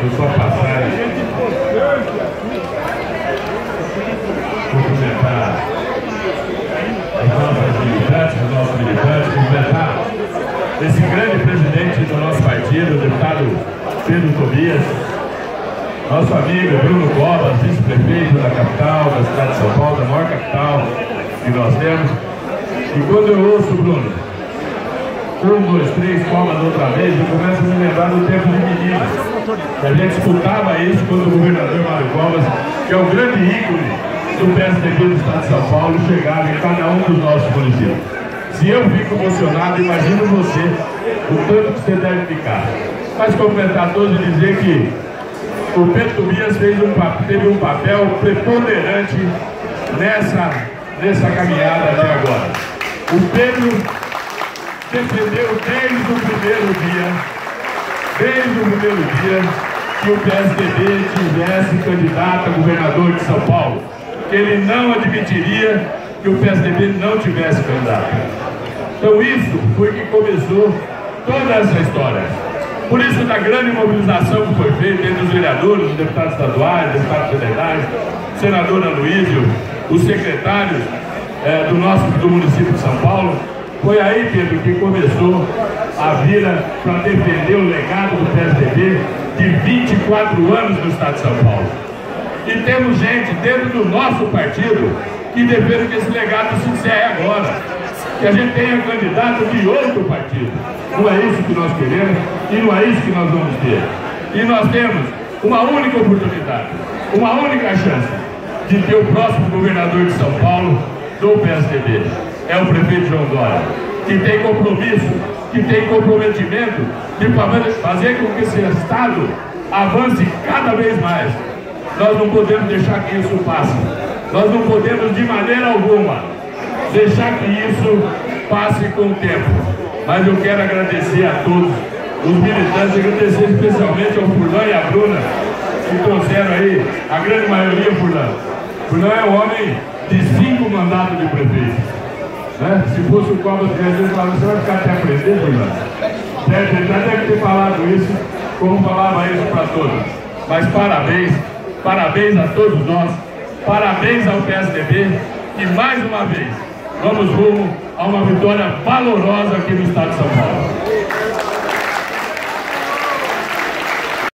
por sua passagem. Cumprimentar nossos militantes, os nossos militantes, cumprimentar esse grande presidente do nosso partido, o deputado Pedro Tobias, nosso amigo Bruno Covas, vice-prefeito da capital, da cidade de São Paulo, da maior capital que nós temos. E quando eu ouço, Bruno, um, dois, três, palmas outra vez, eu começo a me lembrar do tempo de menino. A gente escutava isso quando o governador Mário Covas, que é o grande ícone do PSDB do Estado de São Paulo, chegava em cada um dos nossos municípios. Se eu fico emocionado, imagino você, o tanto que você deve ficar. Mas completar todos e dizer que o Pedro Tobias fez um, teve um papel preponderante nessa, nessa caminhada até agora. O Pedro defendeu desde o primeiro dia, desde o primeiro dia, que o PSDB tivesse candidato a governador de São Paulo. Que ele não admitiria que o PSDB não tivesse candidato. Então isso foi que começou toda essa história. Por isso da grande mobilização que foi feita entre os vereadores, os deputados estaduais, deputados federais, senadora Luísio, os secretários é, do nosso do município de São Paulo, foi aí, Pedro, que começou a vira para defender o legado do PSDB de 24 anos no estado de São Paulo. E temos gente dentro do nosso partido que defende que esse legado se encerre agora. Que a gente tenha candidato de outro partido. Não é isso que nós queremos e não é isso que nós vamos ter. E nós temos uma única oportunidade, uma única chance de ter o próximo governador de São Paulo do PSDB é o prefeito João Dória, que tem compromisso, que tem comprometimento de fazer com que esse Estado avance cada vez mais. Nós não podemos deixar que isso passe. Nós não podemos, de maneira alguma, deixar que isso passe com o tempo. Mas eu quero agradecer a todos os militantes, agradecer especialmente ao Furlan e à Bruna, que trouxeram aí, a grande maioria, Furlan. Furlan é um homem de cinco mandatos de prefeito. Né? Se fosse o Cobra de Jesus, você vai ficar até aprender, Fernando. Ele já deve ter falado isso, como falava isso para todos. Mas parabéns, parabéns a todos nós, parabéns ao PSDB e mais uma vez, vamos rumo a uma vitória valorosa aqui no estado de São Paulo.